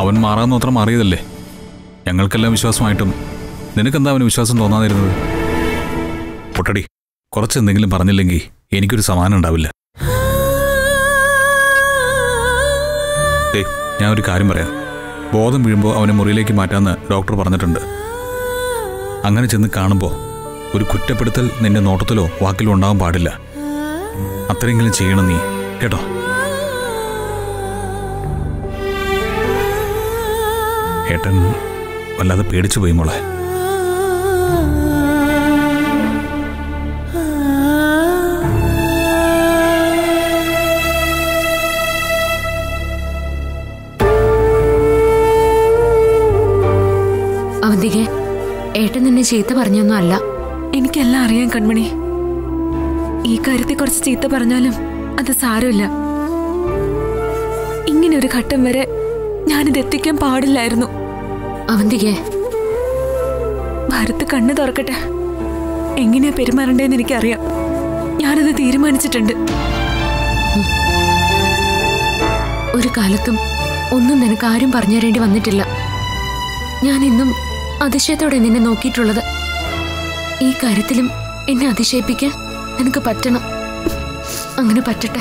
അവൻ മാറാന്ന് മാത്രം മാറിയതല്ലേ? ഞങ്ങൾക്കെല്ലാം വിശ്വാസമായിട്ടും. നിനക്കെന്താ അവന് വിശ്വാസം തോന്നാതിരുന്നത്? പൊട്ടടി കുറച്ച് എന്തെങ്കിലും പറഞ്ഞില്ലെങ്കിൽ എനിക്കൊരു സമാനം ഉണ്ടാവില്ല. ഞാൻ ഒരു കാര്യം പറയാം. ബോധം വീഴുമ്പോൾ അവനെ മുറിയിലേക്ക് മാറ്റാമെന്ന് ഡോക്ടർ പറഞ്ഞിട്ടുണ്ട്. അങ്ങനെ ചെന്ന് കാണുമ്പോൾ ഒരു കുറ്റപ്പെടുത്തൽ നിന്റെ നോട്ടത്തിലോ വാക്കിലോ ഉണ്ടാവാൻ പാടില്ല. അത്രയെങ്കിലും ചെയ്യണം നീ. കേട്ടോ? ഏട്ടൻ വല്ലാതെ പേടിച്ചു പോയി മോളെ. അവന്തികെ ഏട്ടൻ നിന്നെ ചീത്ത പറഞ്ഞൊന്നും അല്ല. എനിക്കെല്ലാം അറിയാം കൺമണി. ഈ കാര്യത്തെ കുറച്ച് ചീത്ത പറഞ്ഞാലും അത് സാരമില്ല. ഇങ്ങനെ ഒരു ഘട്ടം വരെ ഞാനിത് എത്തിക്കാൻ പാടില്ലായിരുന്നു. അവന്തികെ. ഭാരത് കണ്ണു തുറക്കട്ടെ. എങ്ങനെയാ പെരുമാറണ്ടേന്ന് എനിക്കറിയാം. ഞാനത് തീരുമാനിച്ചിട്ടുണ്ട്. ഒരു കാലത്തും ഒന്നും നിനക്ക് ആരും പറഞ്ഞു തരേണ്ടി വന്നിട്ടില്ല. ഞാൻ ഇന്നും അതിശയത്തോടെ നിന്നെ നോക്കിയിട്ടുള്ളത്. ഈ കാര്യത്തിലും എന്നെ അതിശയിപ്പിക്കാൻ നിനക്ക് പറ്റണം. അങ്ങനെ പറ്റട്ടെ.